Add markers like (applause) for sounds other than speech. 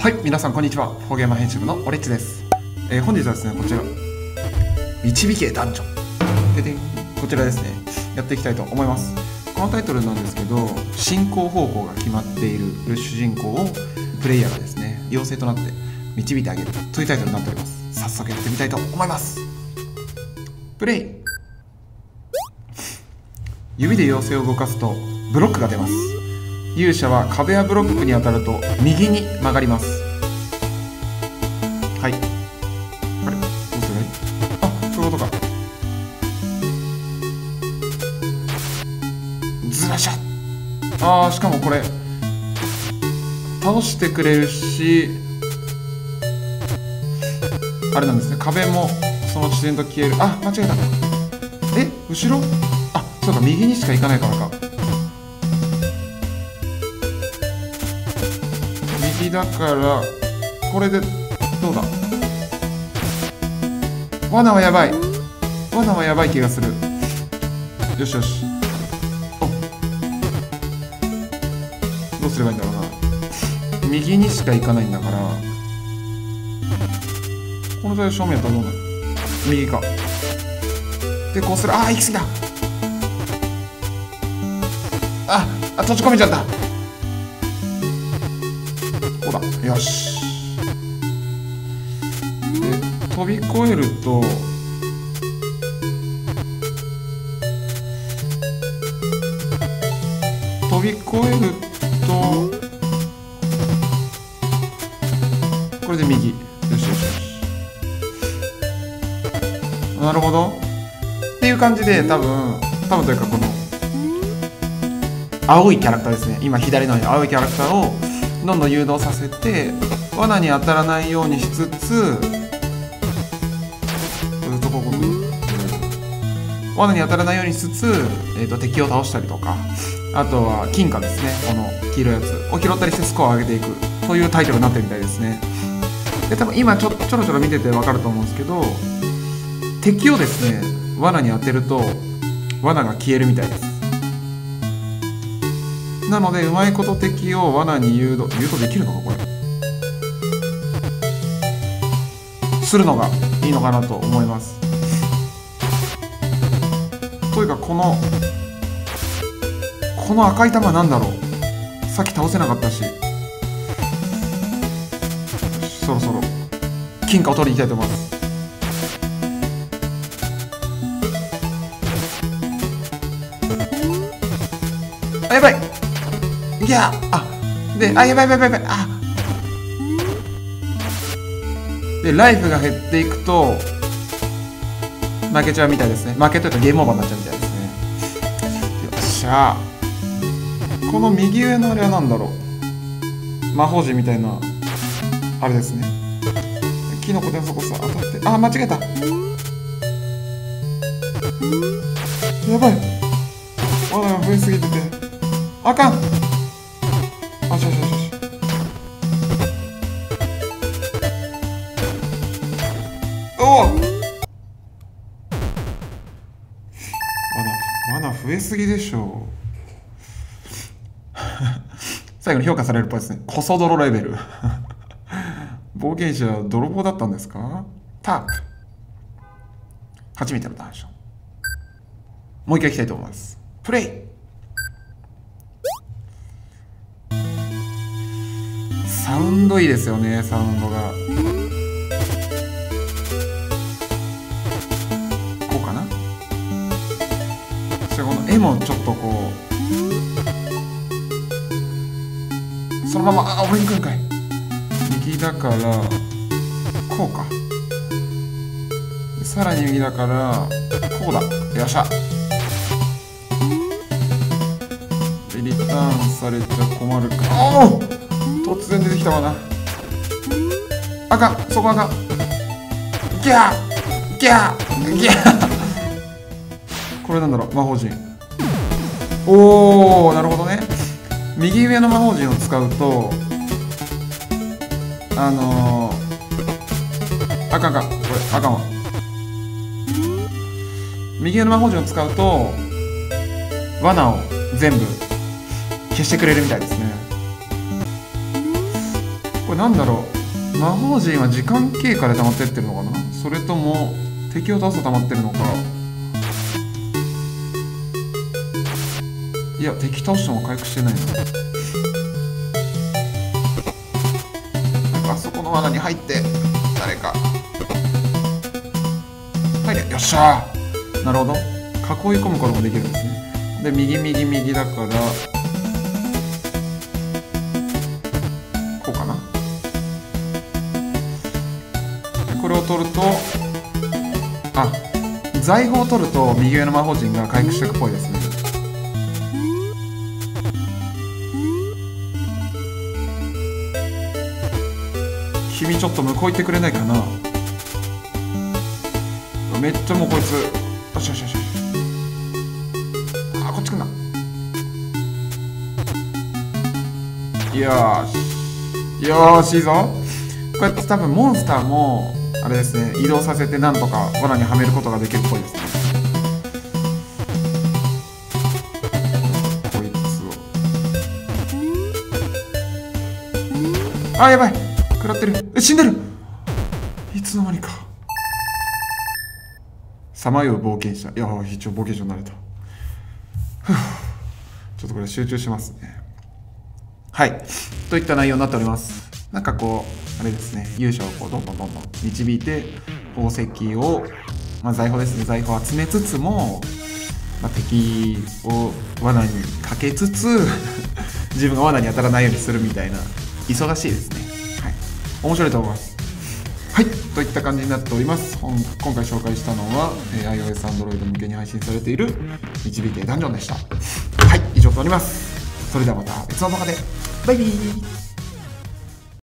はい、皆さんこんにちは。フォーゲーマー編集部のオレッチです。えー本日はですね、こちら、導け男女。ででんこちらですね、やっていきたいと思います。このタイトルなんですけど、進行方向が決まっている主人公をプレイヤーがですね、妖精となって導いてあげるというタイトルになっております。早速やってみたいと思います。プレイ指で妖精を動かすとブロックが出ます勇者は壁やブロックに当たると右に曲がります。はい。あれ？どうすればいいあそういうことか。ずらしゃあーしかもこれ倒してくれるしあれなんですね。壁もその自然と消える。あ間違えた。え？後ろ？あそうか右にしか行かないからか。だからこれでどうだ？罠はやばい。罠はやばい気がする。よしよし。どうすればいいんだろうな。右にしか行かないんだから。この状態正面やったらどうなる？右か。でこうする。ああ行き過ぎた。ああ閉じ込めちゃった。よし。で飛び越えると飛び越えるとこれで右。よしよしなるほど。っていう感じで多分多分というかこの青いキャラクターですね。今左の青いキャラクターをどんどん誘導させて罠に当たらないようにしつつどここ罠に当たらないようにしつつ、えー、と敵を倒したりとかあとは金貨ですね。この黄色いやつ。を拾ったりしてスコアを上げていく。というタイトルになってるみたいですね。で多分今ちょちょろちょろ見てて分かると思うんですけど敵をですね罠に当てると罠が消えるみたいです。なのでうまいこと敵を罠に誘導誘導できるのかこれ。するのがいいのかなと思います。というかこのこの赤い玉なんだろう。さっき倒せなかったし。そろそろ金貨を取りに行きたいと思います。あやばい。いやあであやばいやばいやばいあ。でライフが減っていくと負けちゃうみたいですね。負けというかゲームオーバーになっちゃうみたいですね。よっしゃ。この右上のあれは何だろう。魔法陣みたいなあれですね。キノコでそこさ当たって。あ間違えた。やばい。罠が増えすぎてて。あかん。おお罠罠増えすぎでしょう。(laughs) 最後に評価されるっぽいですね。コソ泥レベル。(laughs) 冒険者は泥棒だったんですか？タープ。初めてのダンジョン。もう一回いきたいと思います。プレイ。サウンドいいですよねサウンドがもちょっとこうそのままあ俺に来るんかい。右だからこうか。さらに右だからこうだ。よっしゃ。でリターンされちゃ困るか。おお突然出てきたわな。あかん。そこあかん。ギャー！ギャー！ギャー！(laughs) これなんだろう？魔法陣。おおなるほどね。右上の魔法陣を使うとあのー、あかんかこれあかんわ。右上の魔法陣を使うと罠を全部消してくれるみたいですね。これなんだろう。魔法陣は時間経過で溜まってってるのかな？それとも敵を倒すと溜まってるのか？いや敵倒しても回復してないななんかそこの罠に入って誰か。入れよっしゃ。ーなるほど。囲い込むこともできるんですね。で右右右だからこうかな。でこれを取るとあ財宝を取ると右上の魔法陣が回復していくっぽいですね君ちょっと向こう行ってくれないかな？めっちゃもうこいつよしよしよしよし。あこっち来んな。よし。よしいいぞ。こうやって多分モンスターもあれですね移動させてなんとか罠にはめることができるっぽいですね。こいつを。あやばい。ってる。死んでる。いつの間にか。さまよう冒険者。いや一応冒険者になれた。ちょっとこれ集中しますね。はい。といった内容になっております。なんかこうあれですね。勇者をこうどんどんどんどん導いて宝石をまあ財宝ですね。財宝を集めつつも、まあ、敵を罠にかけつつ (laughs) 自分が罠に当たらないようにするみたいな忙しいですね。面白いと思います。はい。といった感じになっております。今今回紹介したのは、えー iOS、Android 向けに配信されている導いてダンジョンでした。はい。以上となります。それではまた別の動画で。バイビー。